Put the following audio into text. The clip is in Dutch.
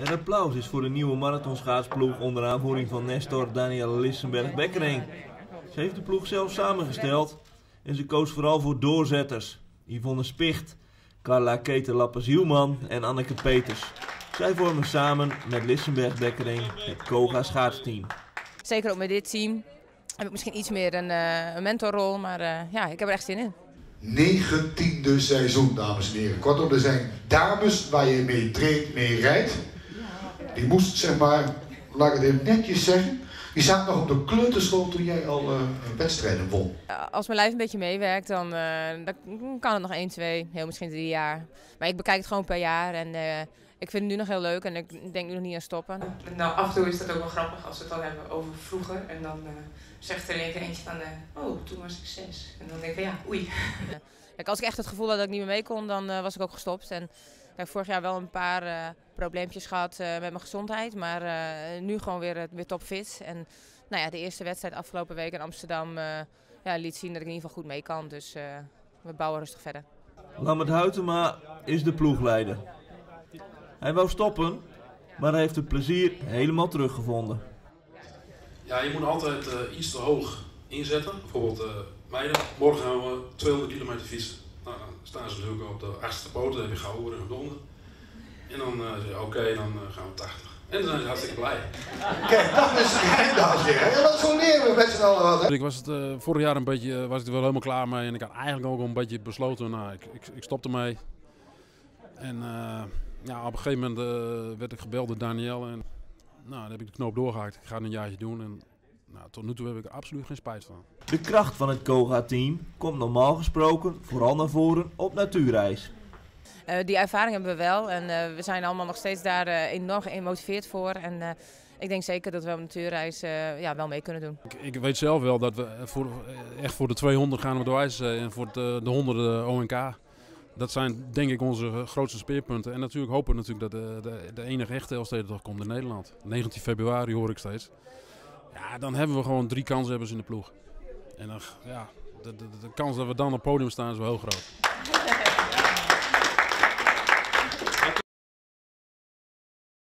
Het applaus is voor de nieuwe marathonschaatsploeg onder aanvoering van Nestor Daniel Lissenberg-Bekkering. Ze heeft de ploeg zelf samengesteld en ze koos vooral voor doorzetters. Yvonne Spicht, Carla Keten Lappes-Hielman en Anneke Peters. Zij vormen samen met Lissenberg-Bekkering het Koga schaatsteam. Zeker ook met dit team heb ik misschien iets meer een, uh, een mentorrol, maar uh, ja, ik heb er echt zin in. Negentiende seizoen, dames en heren. Kortom, er zijn dames waar je mee treedt, mee rijdt. Die moest, zeg maar, laat ik het even netjes zeggen, die zaten nog op de kleuterschool toen jij al uh, wedstrijden won. Als mijn lijf een beetje meewerkt, dan, dan kan het nog 1, 2, heel misschien 3 jaar. Maar ik bekijk het gewoon per jaar en ik vind het nu nog heel leuk en ik denk nu nog niet aan stoppen. Nou, af en toe is dat ook wel grappig als we het dan hebben over vroeger. En dan uh, zegt er een eentje van, uh, oh, toen was ik zes. En dan denk ik, ja, oei. Kijk, als ik echt het gevoel had dat ik niet meer mee kon, dan uh, was ik ook gestopt. En heb vorig jaar wel een paar probleempjes gehad met mijn gezondheid. Maar nu gewoon weer, weer topfit. En nou ja, de eerste wedstrijd afgelopen week in Amsterdam ja, liet zien dat ik in ieder geval goed mee kan. Dus we bouwen rustig verder. Lambert Huytema is de ploegleider. Hij wou stoppen, maar hij heeft het plezier helemaal teruggevonden. Ja, je moet altijd uh, iets te hoog inzetten. Bijvoorbeeld uh, meiden, morgen gaan we 200 kilometer fietsen. Dan staan ze natuurlijk op de achtste poot, dan heb je gauw en donder. En dan uh, zeg je oké, okay, dan gaan we 80. En dan zijn ze hartstikke blij. Kijk, dat is het dames en Dat zo leren we met z'n allen wat. Hè? Ik was het uh, vorig jaar een beetje, was ik er wel helemaal klaar mee. En ik had eigenlijk ook een beetje besloten, nou, ik, ik, ik stopte mee. En uh, ja, op een gegeven moment uh, werd ik gebeld door Daniel. En nou, dan heb ik de knoop doorgehaakt. Ik ga het een jaartje doen. En nou, tot nu toe heb ik er absoluut geen spijt van. De kracht van het Koga-team komt normaal gesproken vooral naar voren op natuurreis. Uh, die ervaring hebben we wel en uh, we zijn allemaal nog steeds daar uh, enorm gemotiveerd voor. En ik denk zeker dat we op natuurreis ja, wel mee kunnen doen. Ik, ik, weet zelf wel dat we voor, echt voor de 200 gaan we door ijs en voor de, de 100 ONK dat zijn denk ik onze grootste speerpunten. En natuurlijk hopen we natuurlijk dat de, de, de enige echte Elfstedentocht komt in Nederland. 19 februari hoor ik steeds. Ja, dan hebben we gewoon drie kanshebbers in de ploeg. En dan, ja, de, de, de kans dat we dan op het podium staan is wel heel groot.